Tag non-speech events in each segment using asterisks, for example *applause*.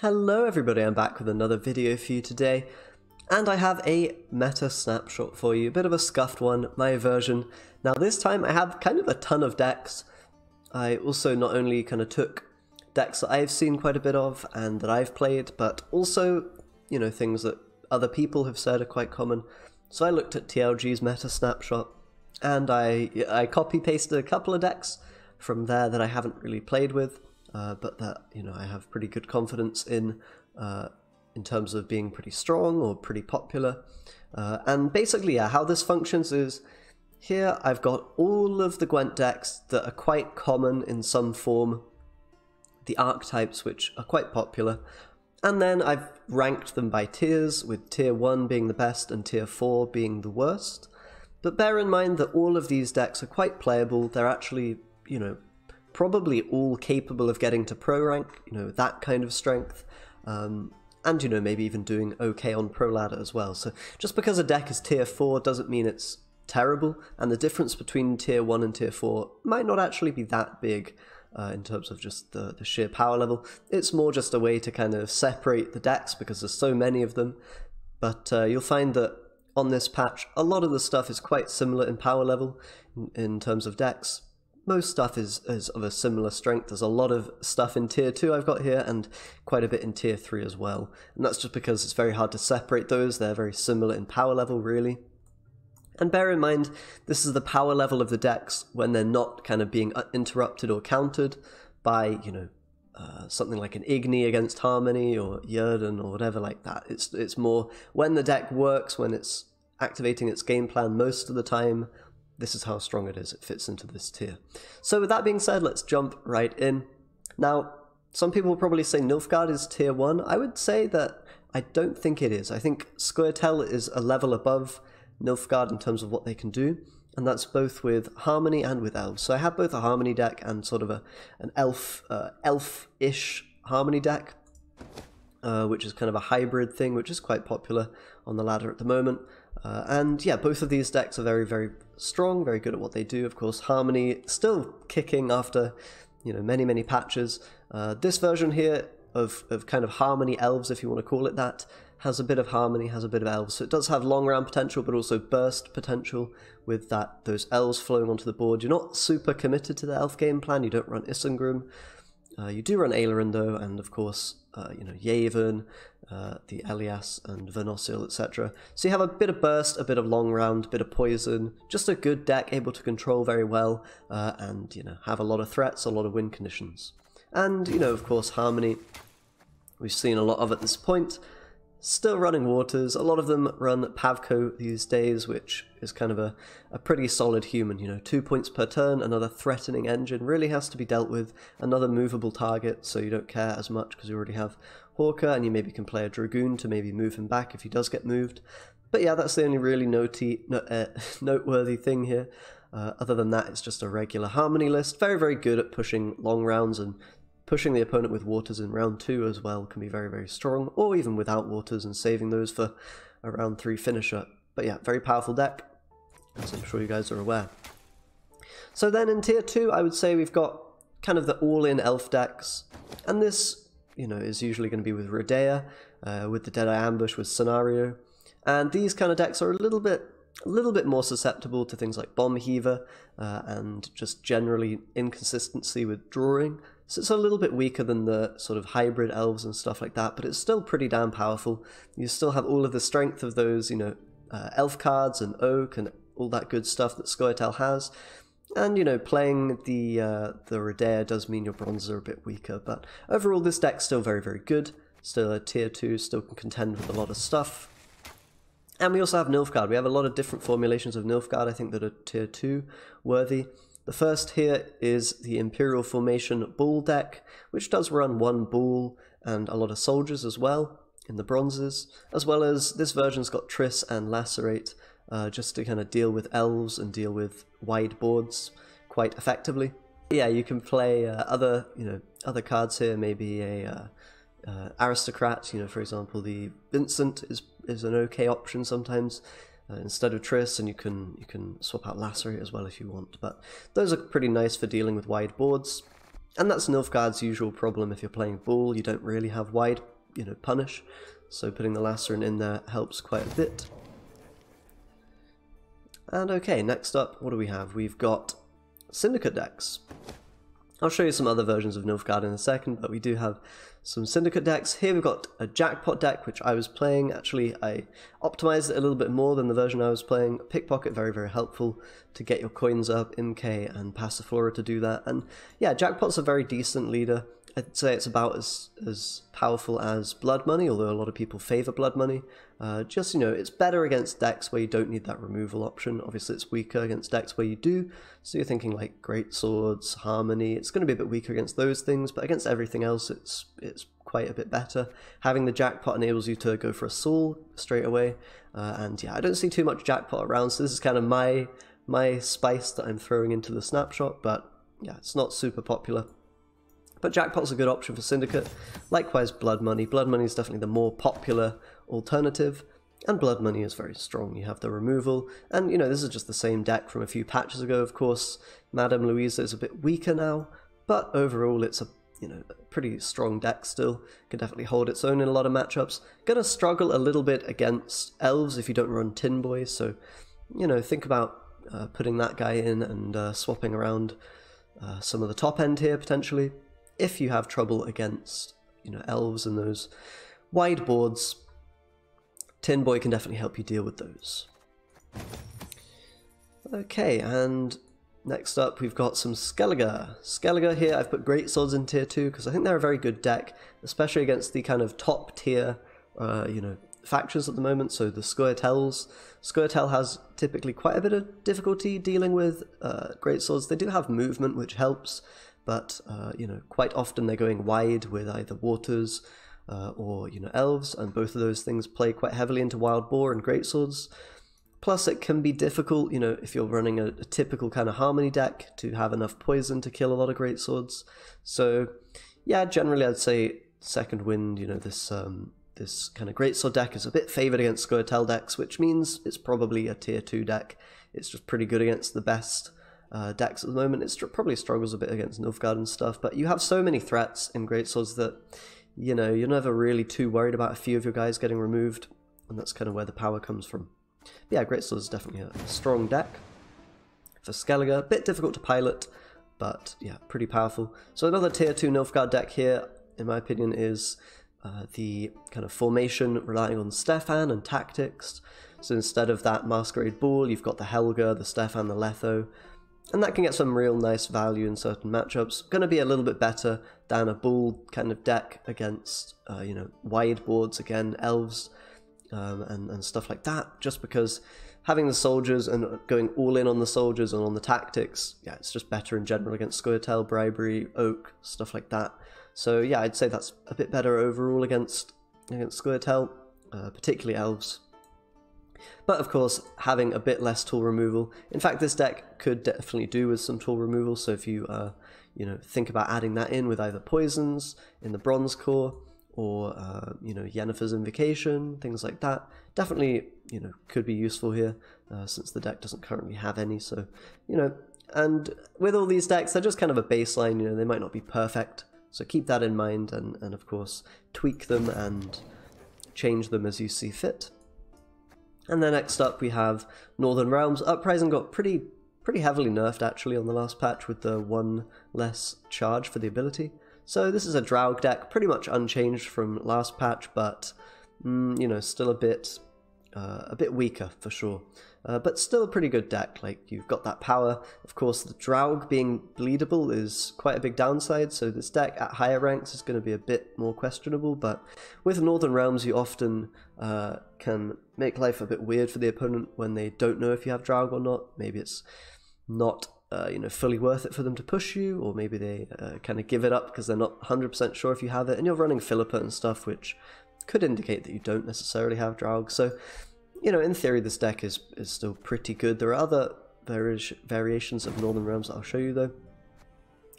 Hello everybody, I'm back with another video for you today, and I have a meta snapshot for you, a bit of a scuffed one, my version. Now this time I have kind of a ton of decks. I also not only kind of took decks that I've seen quite a bit of and that I've played, but also, you know, things that other people have said are quite common. So I looked at TLG's meta snapshot, and I, I copy-pasted a couple of decks from there that I haven't really played with, uh, but that you know I have pretty good confidence in uh, in terms of being pretty strong or pretty popular. Uh, and basically, yeah, how this functions is here I've got all of the Gwent decks that are quite common in some form, the archetypes which are quite popular, and then I've ranked them by tiers, with tier 1 being the best and tier 4 being the worst. But bear in mind that all of these decks are quite playable, they're actually, you know, probably all capable of getting to pro rank, you know, that kind of strength. Um, and, you know, maybe even doing okay on pro ladder as well. So just because a deck is tier 4 doesn't mean it's terrible, and the difference between tier 1 and tier 4 might not actually be that big. Uh, in terms of just the, the sheer power level. It's more just a way to kind of separate the decks because there's so many of them. But uh, you'll find that on this patch, a lot of the stuff is quite similar in power level in, in terms of decks most stuff is, is of a similar strength. There's a lot of stuff in tier 2 I've got here and quite a bit in tier 3 as well. And that's just because it's very hard to separate those. They're very similar in power level, really. And bear in mind, this is the power level of the decks when they're not kind of being uh, interrupted or countered by, you know, uh, something like an Igni against Harmony or Yrden or whatever like that. It's, it's more when the deck works, when it's activating its game plan most of the time, this is how strong it is. It fits into this tier. So with that being said, let's jump right in. Now, some people will probably say Nilfgaard is tier 1. I would say that I don't think it is. I think Scoia'tael is a level above Nilfgaard in terms of what they can do, and that's both with Harmony and with Elves. So I have both a Harmony deck and sort of a an elf uh, elf-ish Harmony deck, uh, which is kind of a hybrid thing, which is quite popular on the ladder at the moment. Uh, and yeah, both of these decks are very, very strong, very good at what they do. Of course, Harmony still kicking after you know many, many patches. Uh, this version here of, of kind of Harmony Elves, if you want to call it that, has a bit of Harmony, has a bit of Elves. So it does have long round potential, but also burst potential with that those Elves flowing onto the board. You're not super committed to the Elf game plan. You don't run Isengrim. Uh, you do run Aelirin though, and of course, uh, you know Yaevinn, uh, the Ele'yas and Vernossiel, etc. So you have a bit of burst, a bit of long round, a bit of poison, just a good deck able to control very well, uh, and you know have a lot of threats, a lot of win conditions. And you know, of course, Harmony, we've seen a lot of at this point. Still running Waters, a lot of them run Pavko these days, which is kind of a, a pretty solid human, you know, two points per turn, another threatening engine, really has to be dealt with, another movable target, so you don't care as much because you already have Hawker, and you maybe can play a Dragoon to maybe move him back if he does get moved. But yeah, that's the only really notey, no, uh, *laughs* noteworthy thing here. Uh, other than that, it's just a regular Harmony list. Very, very good at pushing long rounds and pushing the opponent with Waters in round 2 as well can be very, very strong, or even without Waters and saving those for a round 3 finisher. But yeah, very powerful deck, as I'm sure you guys are aware. So then in tier 2, I would say we've got kind of the all-in elf decks, and this, you know, is usually going to be with Rodea, uh, with the Deadeye Ambush, with Scenario, and these kind of decks are a little bit a little bit more susceptible to things like Bomb Heaver uh, and just generally inconsistency with drawing. So it's a little bit weaker than the sort of hybrid elves and stuff like that, but it's still pretty damn powerful. You still have all of the strength of those, you know, uh, elf cards and oak and all that good stuff that Scoia'tael has. And you know, playing the uh, the Rodea does mean your bronzes are a bit weaker, but overall this deck's still very very good. Still a tier two, still can contend with a lot of stuff. And we also have Nilfgaard. We have a lot of different formulations of Nilfgaard. I think that are tier two worthy. The first here is the Imperial Formation Ball deck, which does run one Ball and a lot of soldiers as well in the bronzes, as well as this version's got Triss and Lacerate, uh, just to kind of deal with elves and deal with wide boards quite effectively. Yeah, you can play uh, other, you know, other cards here, maybe a uh, uh aristocrat, you know, for example, the Vincent is, is an okay option sometimes uh, instead of Triss, and you can you can swap out Lacerate as well if you want. But those are pretty nice for dealing with wide boards. And that's Nilfgaard's usual problem if you're playing Ball, you don't really have wide, you know, punish. So putting the Lacerate in there helps quite a bit. And okay, next up, what do we have? We've got Syndicate decks. I'll show you some other versions of Nilfgaard in a second, but we do have some Syndicate decks. Here we've got a Jackpot deck, which I was playing. Actually, I optimized it a little bit more than the version I was playing. Pickpocket, very, very helpful to get your coins up. Imke and Passiflora to do that. And yeah, Jackpot's a very decent leader. I'd say it's about as, as powerful as Blood Money, although a lot of people favor Blood Money. Uh, just, you know, it's better against decks where you don't need that removal option. Obviously, it's weaker against decks where you do. So you're thinking like Great Swords, Harmony. It's going to be a bit weaker against those things, but against everything else, it's it's quite a bit better. Having the jackpot enables you to go for a soul straight away. Uh, and yeah, I don't see too much jackpot around, so this is kind of my my spice that I'm throwing into the snapshot, but yeah, it's not super popular. But Jackpot's a good option for Syndicate. Likewise, Blood Money. Blood Money is definitely the more popular alternative, and Blood Money is very strong. You have the removal, and you know, this is just the same deck from a few patches ago, of course. Madame Luiza is a bit weaker now, but overall it's a you know, pretty strong deck still. Can definitely hold its own in a lot of matchups. Gonna struggle a little bit against elves if you don't run Tin Boy, so you know, think about uh, putting that guy in and uh, swapping around uh, some of the top end here potentially if you have trouble against you know elves and those wide boards, Tin Boy can definitely help you deal with those. Okay, and next up we've got some Skellige. Skellige here, I've put Great Swords in tier 2 because I think they're a very good deck, especially against the kind of top tier, uh, you know, factions at the moment, so the Scoia'taels. Scoia'tael has typically quite a bit of difficulty dealing with uh, Great Swords. They do have movement, which helps, but uh, you know quite often they're going wide with either waters uh, or you know elves, and both of those things play quite heavily into wild boar and greatswords. Plus, it can be difficult, you know, if you're running a, a, typical kind of harmony deck to have enough poison to kill a lot of great swords. So, yeah, generally I'd say second wind, you know, this um, this kind of great sword deck is a bit favored against Scoia'tael decks, which means it's probably a tier two deck. It's just pretty good against the best uh, decks at the moment. It probably struggles a bit against Nilfgaard and stuff, but you have so many threats in Great Swords that, you know, you're never really too worried about a few of your guys getting removed, and that's kind of where the power comes from. But yeah, Greatswords is definitely a strong deck. For Skellige, a bit difficult to pilot, but yeah, pretty powerful. So another tier 2 Nilfgaard deck here, in my opinion, is uh, the kind of formation relying on Stefan and tactics. So instead of that Masquerade Ball, you've got the Helga, the Stefan, the Letho, and that can get some real nice value in certain matchups. Going to be a little bit better than a ball kind of deck against, uh, you know, wide boards again, elves, um, and, and stuff like that, just because having the soldiers and going all in on the soldiers and on the tactics, yeah, it's just better in general against Scoia'tael, Bribery, Oak, stuff like that. So yeah, I'd say that's a bit better overall against against Scoia'tael, uh, particularly elves. But of course, having a bit less tool removal. In fact, this deck could definitely do with some tool removal. So if you, uh, you know, think about adding that in with either poisons in the bronze core or uh, you know Yennefer's Invocation, things like that. Definitely, you know, could be useful here uh, since the deck doesn't currently have any. So you know, and with all these decks, they're just kind of a baseline. You know, they might not be perfect. So keep that in mind, and and of course tweak them and change them as you see fit. And then next up we have Northern Realms. Uprising got pretty pretty heavily nerfed actually on the last patch with the one less charge for the ability. So this is a Draug deck, pretty much unchanged from last patch, but mm, you know, still a bit uh, a bit weaker for sure. Uh, but still a pretty good deck. Like you've got that power. Of course, the Draug being bleedable is quite a big downside. So this deck at higher ranks is going to be a bit more questionable. But with Northern Realms, you often uh, can make life a bit weird for the opponent when they don't know if you have Draug or not. Maybe it's not uh, you know fully worth it for them to push you, or maybe they uh, kind of give it up because they're not 100% sure if you have it, and you're running Philippa and stuff, which could indicate that you don't necessarily have Draug. So you know, in theory, this deck is, is still pretty good. There are other vari variations of Northern Realms that I'll show you, though,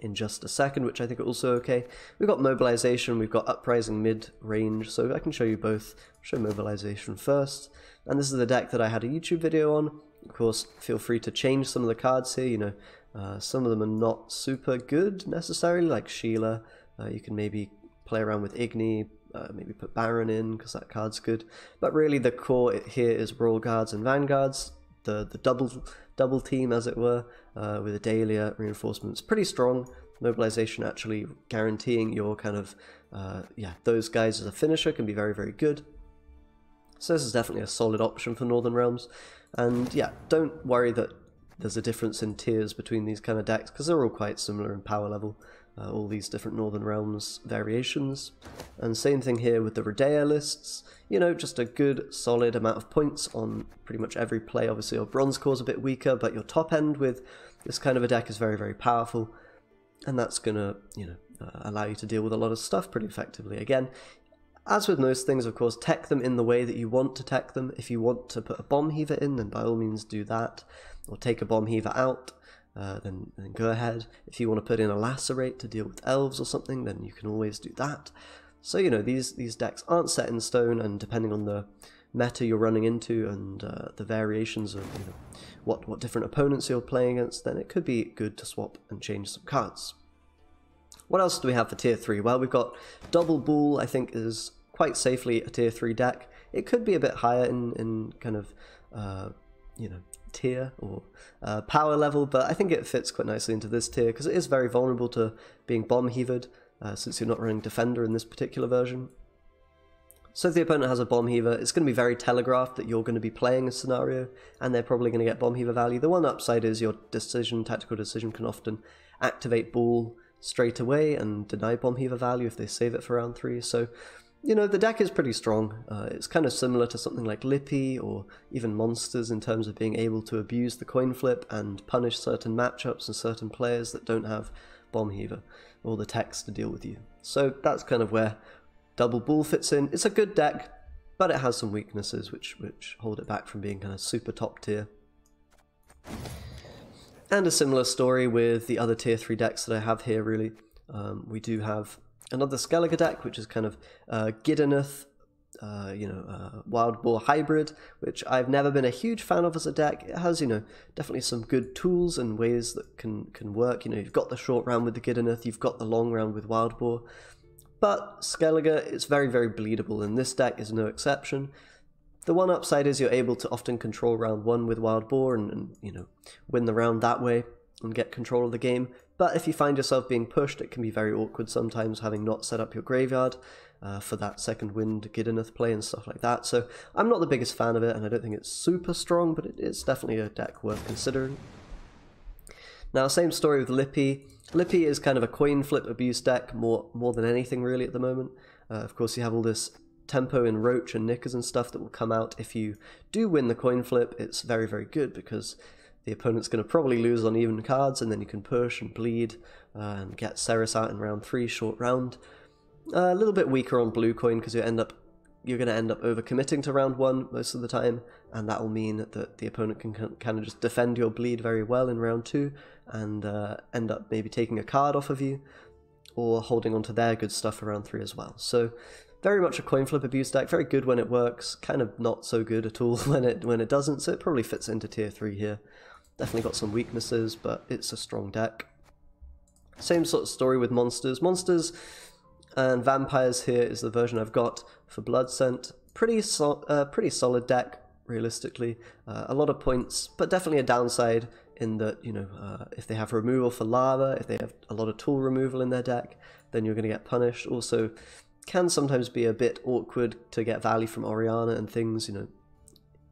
in just a second, which I think are also okay. We've got Mobilization, we've got Uprising mid-range, so I can show you both. I'll show Mobilization first. And this is the deck that I had a YouTube video on. Of course, feel free to change some of the cards here, you know, Uh, some of them are not super good necessarily, like Sheala. Uh, you can maybe play around with Igni, uh, maybe put Baron in because that card's good. But really, the core here is Royal Guards and Vanguards. The the double double team, as it were, uh, with Adalia reinforcements, pretty strong. Mobilization actually guaranteeing your kind of uh, yeah those guys as a finisher can be very very good. So this is definitely a solid option for Northern Realms. And yeah, don't worry that there's a difference in tiers between these kind of decks because they're all quite similar in power level uh, all these different Northern Realms variations. And same thing here with the Redea lists. You know, just a good, solid amount of points on pretty much every play. Obviously, your Bronze Core's a bit weaker, but your top end with this kind of a deck is very, very powerful. And that's going to, you know, uh, allow you to deal with a lot of stuff pretty effectively. Again, as with most things, of course, tech them in the way that you want to tech them. If you want to put a bomb heaver in, then by all means do that. Or take a bomb heaver out. Uh, then, then go ahead. If you want to put in a lacerate to deal with elves or something, then you can always do that. So you know these these decks aren't set in stone, and depending on the meta you're running into and uh, the variations of you know, what what different opponents you're playing against, then it could be good to swap and change some cards. What else do we have for tier three? Well, we've got double bull. I think is quite safely a tier three deck. It could be a bit higher in in kind of uh, you know tier or uh, power level, but I think it fits quite nicely into this tier because it is very vulnerable to being bomb heavered uh, since you're not running defender in this particular version. So if the opponent has a bomb heaver, it's going to be very telegraphed that you're going to be playing a scenario, and they're probably going to get bomb heaver value. The one upside is your decision, tactical decision, can often activate ball straight away and deny bomb heaver value if they save it for round three. So you know, the deck is pretty strong. Uh, it's kind of similar to something like Lippy or even Monsters in terms of being able to abuse the coin flip and punish certain matchups and certain players that don't have Bomb Heaver or the text to deal with you. So that's kind of where Double Ball fits in. It's a good deck, but it has some weaknesses which, which hold it back from being kind of super top tier. And a similar story with the other tier 3 decks that I have here, really. Um, we do have another Skellige deck, which is kind of uh, uh, you know, uh, Wild Boar hybrid, which I've never been a huge fan of as a deck. It has, you know, definitely some good tools and ways that can can work. You know, you've got the short round with the Gedyneith, you've got the long round with Wild Boar, but Skellige is very very bleedable, and this deck is no exception. The one upside is you're able to often control round one with Wild Boar and, and you know win the round that way and get control of the game. But if you find yourself being pushed, it can be very awkward sometimes, having not set up your graveyard uh, for that second wind Gedyneith play and stuff like that. So I'm not the biggest fan of it, and I don't think it's super strong, but it is definitely a deck worth considering. Now, same story with Lippy. Lippy is kind of a coin flip abuse deck more more than anything really at the moment. Uh, of course, you have all this tempo in Roach and Knickers and stuff that will come out if you do win the coin flip. It's very, very good because the opponent's going to probably lose on even cards, and then you can push and bleed uh, and get Cerys out in round three, short round. Uh, a little bit weaker on blue coin because you end up you're going to end up overcommitting to round one most of the time, and that will mean that the opponent can kind of just defend your bleed very well in round two and uh, end up maybe taking a card off of you or holding on to their good stuff for round three as well. So very much a coin flip abuse deck, very good when it works, kind of not so good at all *laughs* when it when it doesn't. So it probably fits into tier three here. Definitely got some weaknesses, but it's a strong deck. Same sort of story with monsters. Monsters and vampires here is the version I've got for Blood Scent. Pretty, so uh, pretty solid deck, realistically. Uh, a lot of points, but definitely a downside in that, you know, uh, if they have removal for lava, if they have a lot of tool removal in their deck, then you're going to get punished. Also, can sometimes be a bit awkward to get value from Oriana and things, you know,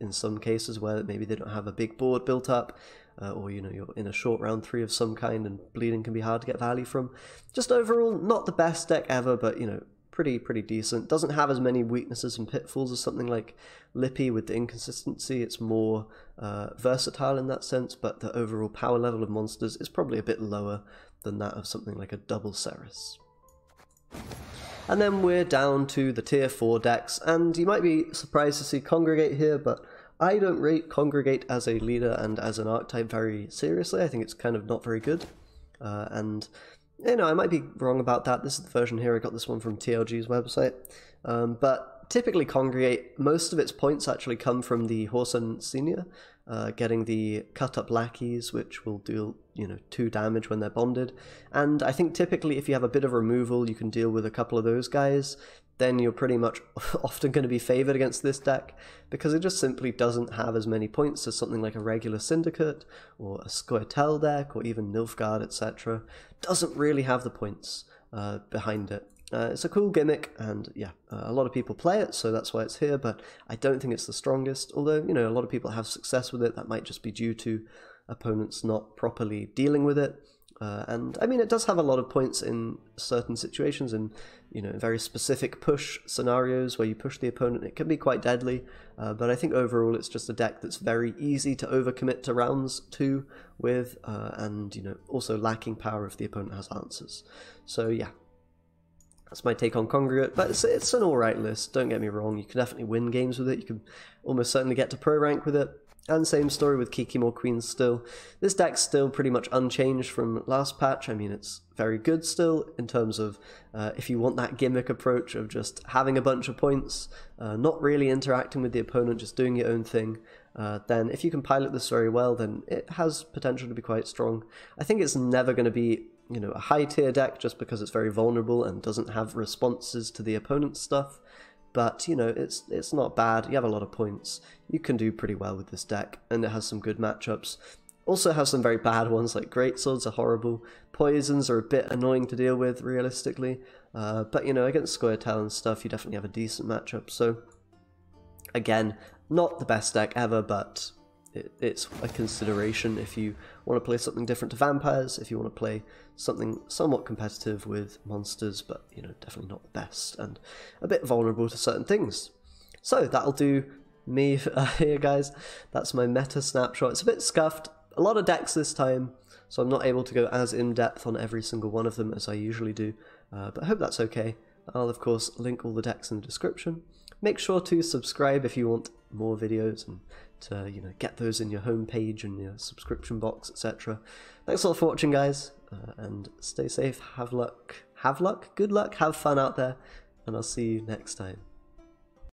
in some cases where maybe they don't have a big board built up, uh, or you know you're in a short round three of some kind and bleeding can be hard to get value from. Just overall, not the best deck ever, but you know pretty pretty decent. Doesn't have as many weaknesses and pitfalls as something like Lippy with the inconsistency. It's more uh, versatile in that sense, but the overall power level of monsters is probably a bit lower than that of something like a double Cerys. And then we're down to the tier 4 decks, and you might be surprised to see Congregate here, but I don't rate Congregate as a leader and as an archetype very seriously. I think it's kind of not very good. Uh, and, you know, I might be wrong about that. This is the version here. I got this one from TLG's website. Um, but typically Congregate, most of its points actually come from the Whoreson Senior, uh, getting the cut up lackeys, which will deal you know, 2 damage when they're bonded. And I think typically if you have a bit of removal, you can deal with a couple of those guys then you're pretty much *laughs* often going to be favored against this deck because it just simply doesn't have as many points as something like a regular Syndicate or a Scoia'tael deck or even Nilfgaard, etc. Doesn't really have the points uh, behind it. Uh, it's a cool gimmick, and yeah, uh, a lot of people play it, so that's why it's here, but I don't think it's the strongest. Although, you know, a lot of people have success with it, that might just be due to opponents not properly dealing with it. Uh, and I mean, it does have a lot of points in certain situations, and you know, very specific push scenarios where you push the opponent. It can be quite deadly, uh, but I think overall it's just a deck that's very easy to overcommit to rounds two with, uh, and you know, also lacking power if the opponent has answers. So yeah, that's my take on Congregate, but it's, it's an alright list, don't get me wrong, you can definitely win games with it, you can almost certainly get to pro rank with it, and same story with Kikimore Queens still. This deck's still pretty much unchanged from last patch. I mean, it's very good still in terms of uh, if you want that gimmick approach of just having a bunch of points, uh, not really interacting with the opponent, just doing your own thing, uh, then if you can pilot this very well, then it has potential to be quite strong. I think it's never going to be you know a high tier deck just because it's very vulnerable and doesn't have responses to the opponent's stuff but you know it's it's not bad. You have a lot of points. You can do pretty well with this deck, and it has some good matchups. Also has some very bad ones, like Great Swords are horrible. Poisons are a bit annoying to deal with, realistically. Uh, but, you know, against Scoia'tael and stuff, you definitely have a decent matchup. So, again, not the best deck ever, but it, it's a consideration if you want to play something different to vampires, if you want to play something somewhat competitive with monsters, but you know, definitely not the best and a bit vulnerable to certain things. So that'll do me *laughs* uh, here, guys. That's my meta snapshot. It's a bit scuffed, a lot of decks this time, so I'm not able to go as in depth on every single one of them as I usually do, uh, but I hope that's okay. I'll of course link all the decks in the description. Make sure to subscribe if you want more videos and to you know get those in your homepage and your subscription box, etc. Thanks a lot for watching, guys, uh, and stay safe. Have luck. Have luck. Good luck. Have fun out there, and I'll see you next time.